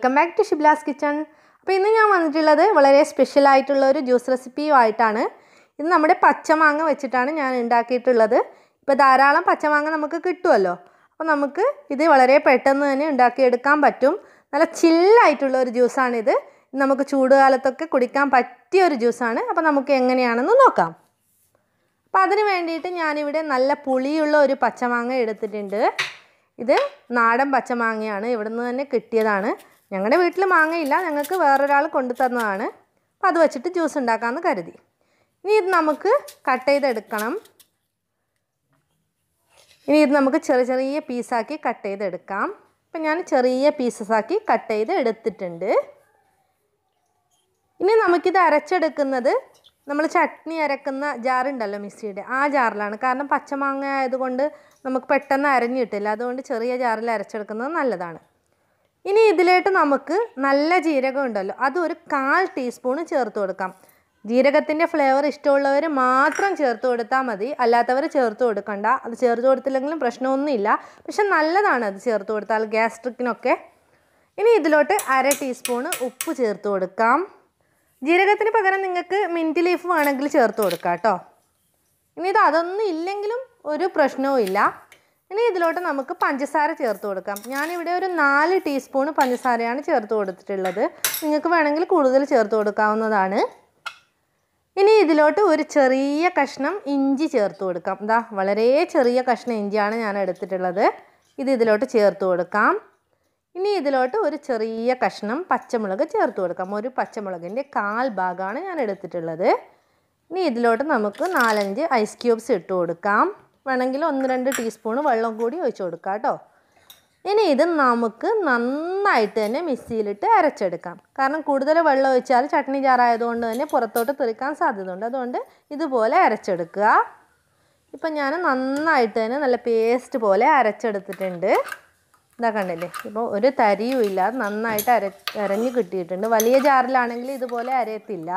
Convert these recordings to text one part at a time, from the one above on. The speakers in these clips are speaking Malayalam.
Welcome back to Shibla's kitchen. അപ്പോൾ ഇന്ന് ഞാൻ വന്നിട്ടുള്ളത് വളരെ സ്പെഷ്യൽ ആയിട്ടുള്ള ഒരു ജ്യൂസ് റെസിപ്പിയുമായിട്ടാണ് ഇത് നമ്മുടെ പച്ചമാങ്ങ വെച്ചിട്ടാണ് ഞാൻ ഉണ്ടാക്കിയിട്ടുള്ളത്. ഇപ്പോൾ ധാരാളം പച്ചമാങ്ങ നമുക്ക് കിട്ടുമല്ലോ അപ്പോൾ നമുക്ക് ഇത് വളരെ പെട്ടെന്ന് തന്നെ ഉണ്ടാക്കിയെടുക്കാൻ പറ്റും. നല്ല ചില്ലായിട്ടുള്ള ഒരു ജ്യൂസാണിത് നമുക്ക് ചൂടുകാലത്തൊക്കെ കുടിക്കാൻ പറ്റിയ ഒരു ജ്യൂസാണ് അപ്പോൾ നമുക്ക് എങ്ങനെയാണെന്ന് നോക്കാം. അപ്പോൾ അതിന് വേണ്ടിയിട്ട് ഞാനിവിടെ നല്ല പുളിയുള്ള ഒരു പച്ചമാങ്ങ എടുത്തിട്ടുണ്ട്. ഇത് നാടൻ പച്ചമാങ്ങയാണ്. ഇവിടെ നിന്ന് തന്നെ കിട്ടിയതാണ്. ഞങ്ങളുടെ വീട്ടിൽ മാങ്ങയില്ല ഞങ്ങൾക്ക് വേറൊരാൾ കൊണ്ടു തന്നതാണ്. അപ്പം അത് വെച്ചിട്ട് ജ്യൂസ് ഉണ്ടാക്കാമെന്ന് കരുതി. ഇനി ഇത് നമുക്ക് കട്ട് ചെയ്തെടുക്കണം. ഇനി ഇത് നമുക്ക് ചെറിയ ചെറിയ പീസാക്കി കട്ട് ചെയ്തെടുക്കാം. അപ്പം ഞാൻ ചെറിയ പീസസാക്കി കട്ട് ചെയ്ത് എടുത്തിട്ടുണ്ട്. ഇനി നമുക്കിത് അരച്ചെടുക്കുന്നത് നമ്മൾ ചട്നി അരക്കുന്ന ജാറുണ്ടല്ലോ മിക്സിയുടെ ആ ജാറിലാണ് കാരണം പച്ചമാങ്ങ ആയതുകൊണ്ട് നമുക്ക് പെട്ടെന്ന് അരഞ്ഞു കിട്ടില്ല. അതുകൊണ്ട് ചെറിയ ജാറിൽ അരച്ചെടുക്കുന്നത് നല്ലതാണ്. ഇനി ഇതിലേക്ക് നമുക്ക് നല്ല ജീരകം ഉണ്ടല്ലോ. അത് ഒരു കാൽ ടീസ്പൂണ് ചേർത്ത് കൊടുക്കാം. ജീരകത്തിന്റെ ഫ്ലേവർ ഇഷ്ടമുള്ളവർ മാത്രം ചേർത്ത് കൊടുത്താൽ മതി. അല്ലാത്തവർ ചേർത്ത് കൊടുക്കണ്ട. അത് ചേർത്ത് കൊടുത്തില്ലെങ്കിലും പ്രശ്നമൊന്നുമില്ല. പക്ഷെ നല്ലതാണ് അത് ചേർത്ത് കൊടുത്താൽ ഗ്യാസ്ട്രിക്കിനൊക്കെ ഇനി ഇതിലോട്ട് അര ടീസ്പൂണ് ഉപ്പ് ചേർത്ത് കൊടുക്കാം. ജീരകത്തിന് പകരം നിങ്ങൾക്ക് മിന്റ് ലീഫ് വേണമെങ്കിൽ ചേർത്ത് കൊടുക്കാം കേട്ടോ. ഇനി ഇത് അതൊന്നും ഇല്ലെങ്കിലും ഒരു പ്രശ്നവും ഇല്ല ഇനി ഇതിലോട്ട് നമുക്ക് പഞ്ചസാര ചേർത്ത് കൊടുക്കാം. ഞാനിവിടെ ഒരു നാല് ടീസ്പൂൺ പഞ്ചസാരയാണ് ചേർത്ത് കൊടുത്തിട്ടുള്ളത്. നിങ്ങൾക്ക് വേണമെങ്കിൽ കൂടുതൽ ചേർത്ത് കൊടുക്കാവുന്നതാണ്. ഇനി ഇതിലോട്ട് ഒരു ചെറിയ കഷ്ണം ഇഞ്ചി ചേർത്ത് കൊടുക്കാം. ഇതാ വളരെ ചെറിയ കഷ്ണം ഇഞ്ചിയാണ് ഞാൻ എടുത്തിട്ടുള്ളത്. ഇത് ഇതിലോട്ട് ചേർത്ത് കൊടുക്കാം. ഇനി ഇതിലോട്ട് ഒരു ചെറിയ കഷ്ണം പച്ചമുളക് ചേർത്ത് കൊടുക്കാം. ഒരു പച്ചമുളകിന്റെ കാൽ ഭാഗമാണ് ഞാൻ എടുത്തിട്ടുള്ളത്. ഇനി ഇതിലോട്ട് നമുക്ക് നാലഞ്ച് ഐസ് ക്യൂബ്സ് ഇട്ട് കൊടുക്കാം. വേണമെങ്കിൽ ഒന്ന് രണ്ട് ടീസ്പൂണ് വെള്ളം കൂടി ഒഴിച്ച് കൊടുക്കാം കേട്ടോ. ഇനി ഇത് നമുക്ക് നന്നായിട്ട് തന്നെ മിക്സിയിലിട്ട് അരച്ചെടുക്കാം. കാരണം കൂടുതൽ വെള്ളം ഒഴിച്ചാൽ ചട്നി ജാറായതുകൊണ്ട് തന്നെ പുറത്തോട്ട് തെറിക്കാൻ സാധ്യതയുണ്ട്. അതുകൊണ്ട് ഇതുപോലെ അരച്ചെടുക്കുക. ഇപ്പം ഞാൻ നന്നായിട്ട് തന്നെ നല്ല പേസ്റ്റ് പോലെ അരച്ചെടുത്തിട്ടുണ്ട്. ഇതാ കണ്ടില്ലേ? ഇപ്പോൾ ഒരു തരിയും ഇല്ലാതെ നന്നായിട്ട് അര അരഞ്ഞ് കിട്ടിയിട്ടുണ്ട്. വലിയ ജാറിലാണെങ്കിൽ ഇതുപോലെ അരയത്തില്ല.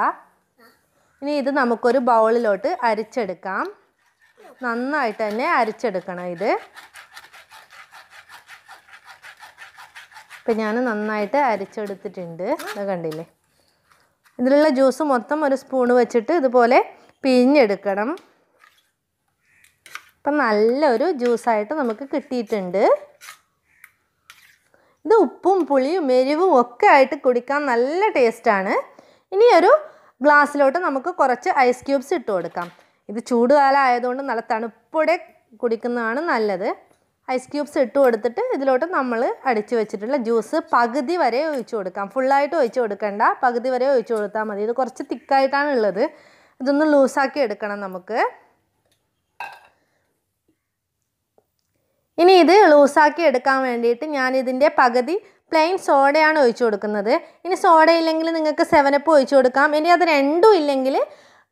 ഇനി ഇത് നമുക്കൊരു ബൗളിലോട്ട് അരിച്ചെടുക്കാം. നന്നായിട്ട് തന്നെ അരച്ചെടുക്കണം ഇത്. ഇപ്പം ഞാൻ നന്നായിട്ട് അരച്ചെടുത്തിട്ടുണ്ട്. ഇത് കണ്ടില്ലേ? ഇതിലുള്ള ജ്യൂസ് മൊത്തം ഒരു സ്പൂണ് വെച്ചിട്ട് ഇതുപോലെ പിഴിഞ്ഞെടുക്കണം. ഇപ്പം നല്ലൊരു ജ്യൂസായിട്ട് നമുക്ക് കിട്ടിയിട്ടുണ്ട്. ഇത് ഉപ്പും പുളിയും എരിവും ഒക്കെ ആയിട്ട് കുടിക്കാൻ നല്ല ടേസ്റ്റാണ്. ഇനിയൊരു ഗ്ലാസ്സിലോട്ട് നമുക്ക് കുറച്ച് ഐസ് ക്യൂബ്സ് ഇട്ട് കൊടുക്കാം. ഇത് ചൂടുകാലം ആയതുകൊണ്ട് നല്ല തണുപ്പോടെ കുടിക്കുന്നതാണ് നല്ലത്. ഐസ് ക്യൂബ്സ് ഇട്ട് കൊടുത്തിട്ട് ഇതിലോട്ട് നമ്മൾ അടിച്ചു വെച്ചിട്ടുള്ള ജ്യൂസ് പകുതി വരെ ഒഴിച്ച് കൊടുക്കാം. ഫുള്ളായിട്ട് ഒഴിച്ച് കൊടുക്കണ്ട. പകുതി വരെ ഒഴിച്ച് കൊടുത്താൽ മതി. ഇത് കുറച്ച് തിക്കായിട്ടാണ് ഉള്ളത്. ഇതൊന്ന് ലൂസാക്കി എടുക്കണം നമുക്ക്. ഇനി ഇത് ലൂസാക്കി എടുക്കാൻ വേണ്ടിയിട്ട് ഞാൻ ഇതിന്റെ പകുതി പ്ലെയിൻ സോഡയാണ് ഒഴിച്ചു കൊടുക്കുന്നത്. ഇനി സോഡ ഇല്ലെങ്കിൽ നിങ്ങൾക്ക് സെവനപ്പ് ഒഴിച്ചു കൊടുക്കാം. ഇനി അത് രണ്ടും ഇല്ലെങ്കിൽ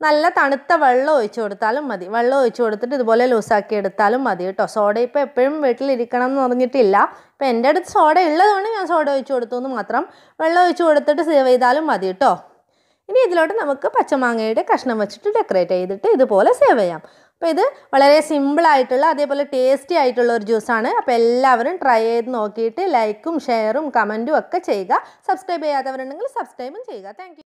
നല്ല തണുത്ത വെള്ളം ഒഴിച്ചു കൊടുത്താലും മതി. വെള്ളം ഒഴിച്ചു കൊടുത്തിട്ട് ഇതുപോലെ ലൂസാക്കി എടുത്താലും മതി കേട്ടോ. സോഡ ഇപ്പോൾ എപ്പോഴും വീട്ടിലിരിക്കണം എന്ന് പറഞ്ഞിട്ടില്ല. ഇപ്പോൾ എന്റെ അടുത്ത് സോഡ ഉള്ളതുകൊണ്ട് ഞാൻ സോഡ ഒഴിച്ചു കൊടുത്തു എന്ന് മാത്രം. വെള്ളം ഒഴിച്ചു കൊടുത്തിട്ട് സേവ് ചെയ്താലും മതി കേട്ടോ. ഇനി ഇതിലോട്ട് നമുക്ക് പച്ചമാങ്ങയുടെ കഷ്ണം വെച്ചിട്ട് ഡെക്കറേറ്റ് ചെയ്തിട്ട് ഇതുപോലെ സേവ് ചെയ്യാം. അപ്പോൾ ഇത് വളരെ സിമ്പിളായിട്ടുള്ള അതേപോലെ ടേസ്റ്റി ആയിട്ടുള്ള ഒരു ജ്യൂസാണ് അപ്പോൾ എല്ലാവരും ട്രൈ ചെയ്ത് നോക്കിയിട്ട് ലൈക്കും ഷെയറും കമന്റും ഒക്കെ ചെയ്യുക. സബ്സ്ക്രൈബ് ചെയ്യാത്തവരുണ്ടെങ്കിൽ സബ്സ്ക്രൈബും ചെയ്യുക. താങ്ക്